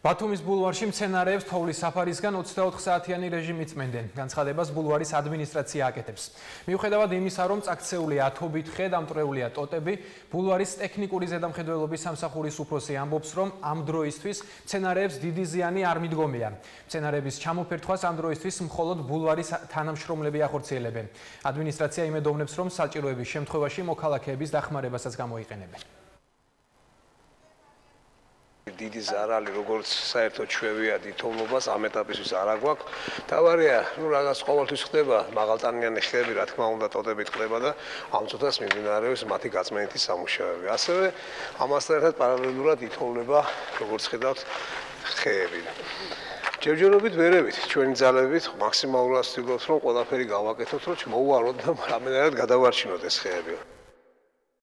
ბათუმის ბულვარში მცენარეებს თოვლის საფარისგან 24 საათიანი რეჟიმი წმენდნენ. განცხადებას ბულვარის ადმინისტრაცია აკეთებს. მიუხედავად იმისა, რომ წაქცეული ათობით ხე დამტრეულია ტოტები, ბულვარის ტექნიკური ზედამხედველობის სამსახურის უფროსი ამბობს, რომ ამ დროისთვის მცენარეებს დიდი ზიანი არ მიდგომია. მცენარეების ჩამოფერთვას ამ დროისთვის მხოლოდ ბულვარის თანამშრომლები ახორციელებენ. ადმინისტრაცია იმედოვნებს, რომ საჭიროების შემთხვევაში მოქალაქეების დახმარებასაც გამოიყენებენ. დიდი ზარალი როგორც საერთო ჩვევია დითოვნობას ამ ეტაპისთვის არ აგვაქვს. თავარია, ნუ რაღაც ყოველთვის ხდება მაღალტანიანი ხეები, რა თქმა უნდა, ტოტებით ხდება და ამ წუთას მიმდინარეობს მათი გაწმენდითი სამუშაოები. ასევე ამასთან ერთად პარალელურად ითხოვნება როგორც ხედავთ ხეები. ჯერჯერობით ვერებით ჩვენი ძალებით მაქსიმალურად ვცდილობთ რომ ყველაფერი გავაკეთოთ რომ მოვაროთ და რამენერად გადავარჩინოთ ეს ხეები.